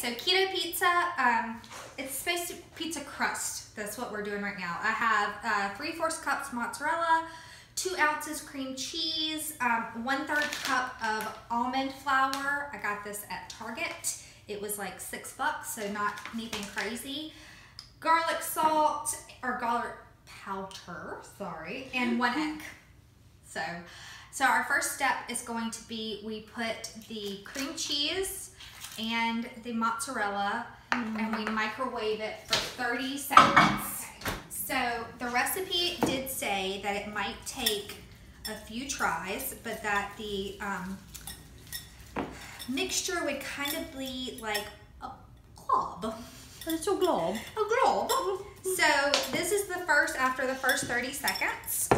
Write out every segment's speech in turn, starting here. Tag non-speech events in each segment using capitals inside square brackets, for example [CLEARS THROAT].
so keto pizza, um, it's supposed to pizza crust. That's what we're doing right now. I have uh, three fourths cups mozzarella, two ounces cream cheese, um, one third cup of almond flour. I got this at Target. It was like six bucks, so not anything crazy. Garlic salt or garlic powder, sorry, and one egg. So, so our first step is going to be we put the cream cheese and the mozzarella mm. and we microwave it for 30 seconds. So the recipe did say that it might take a few tries, but that the um, mixture would kind of be like a glob. A little glob. A glob. so this is the first after the first 30 seconds.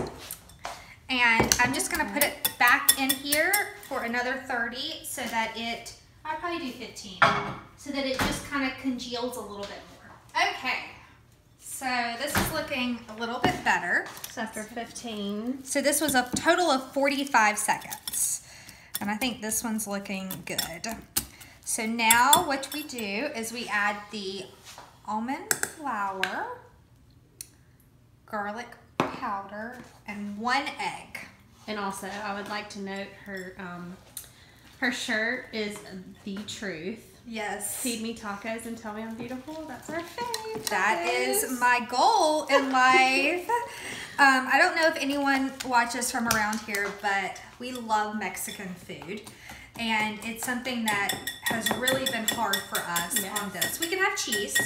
And I'm just gonna put it back in here for another 30 so that it, I'll probably do 15, so that it just kind of congeals a little bit more. Okay, so this is looking a little bit better. So after 15. So this was a total of 45 seconds. And I think this one's looking good. So now what we do is we add the almond flour, garlic powder and one egg. And also, I would like to note her um, her shirt is the truth. Yes. Feed me tacos and tell me I'm beautiful. That's our fave. That is my goal in life. um, I don't know if anyone watches from around here, but we love Mexican food. And it's something that has really been hard for us yes. on this. We can have cheese,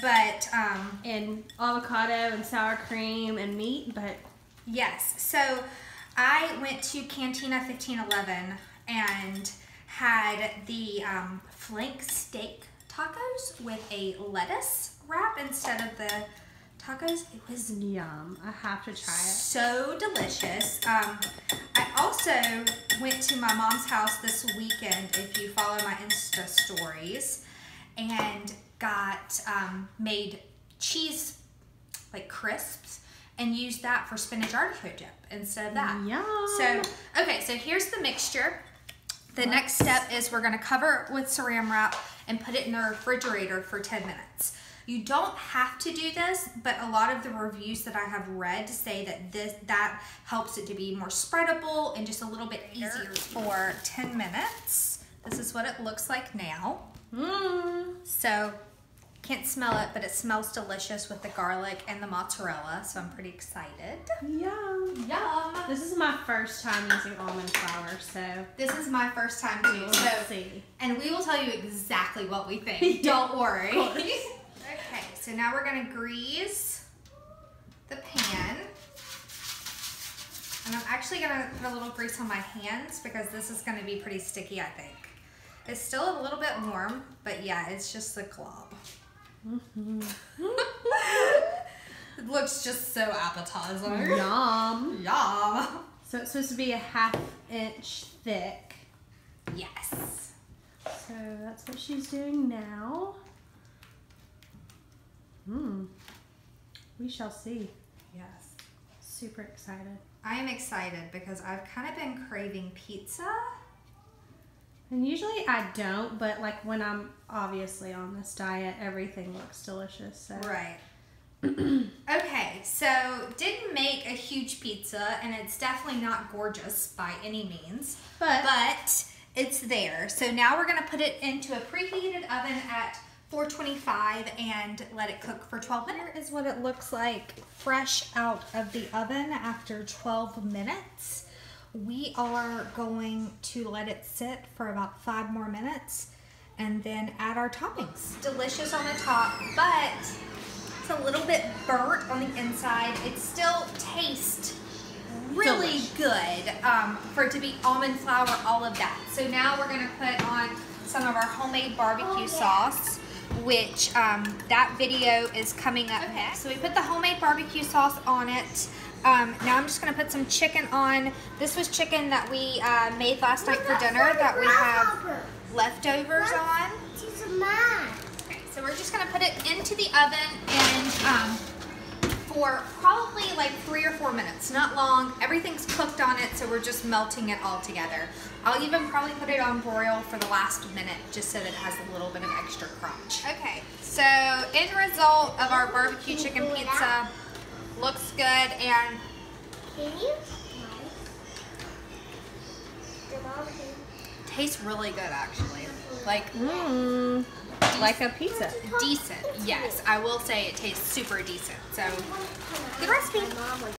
but um, and avocado and sour cream and meat, but yes. So I went to Cantina 1511 and had the um, flank steak tacos with a lettuce wrap instead of the tacos. It was yum. I have to try it. So delicious. Um, I also went to my mom's house this weekend. If you follow my Insta stories, and got um, made cheese like crisps and used that for spinach artichoke dip instead of that. Yum. So, okay, so here's the mixture. The next step is we're gonna cover it with saran wrap and put it in the refrigerator for 10 minutes. You don't have to do this, but a lot of the reviews that I have read say that this that helps it to be more spreadable and just a little bit easier for 10 minutes. This is what it looks like now. Mm. So can't smell it, but it smells delicious with the garlic and the mozzarella, so I'm pretty excited. Yum. Yum. This is my first time using almond flour, so. This is my first time too, we'll so. see. And we will tell you exactly what we think. [LAUGHS] Don't worry. okay, so now we're gonna grease the pan. And I'm actually gonna put a little grease on my hands because this is gonna be pretty sticky, I think. It's still a little bit warm, but yeah, it's just the glob. Mm-hmm. [LAUGHS] it looks just so appetizing. Yum. Yum. So it's supposed to be a half inch thick. Yes. So that's what she's doing now. Hmm. We shall see. Yes. Super excited. I am excited because I've kind of been craving pizza. And usually I don't, but like when I'm obviously on this diet, everything looks delicious. So. Right. [CLEARS THROAT] okay, so didn't make a huge pizza, and it's definitely not gorgeous by any means, but, but it's there. So now we're gonna put it into a preheated oven at 425 and let it cook for 12 minutes. Here is what it looks like fresh out of the oven after 12 minutes we are going to let it sit for about five more minutes and then add our toppings. Delicious on the top, but it's a little bit burnt on the inside. It still tastes really Delish. good um, for it to be almond flour, all of that. So now we're gonna put on some of our homemade barbecue oh, yeah. sauce which um, that video is coming up okay. next. So we put the homemade barbecue sauce on it. Um, now I'm just going to put some chicken on. This was chicken that we uh, made last night for dinner that we have leftovers on. So we're just going to put it into the oven and um, for probably like three or four minutes, not long. Everything's cooked on it, so we're just melting it all together. I'll even probably put it on broil for the last minute just so that it has a little bit of extra crunch. Okay, So end result of our barbecue chicken pizza looks good and Can you? The tastes really good actually. Mm-hmm. Like Mmm. Like a pizza. decent. Yes, I will say it tastes super decent. So good recipe. My mom would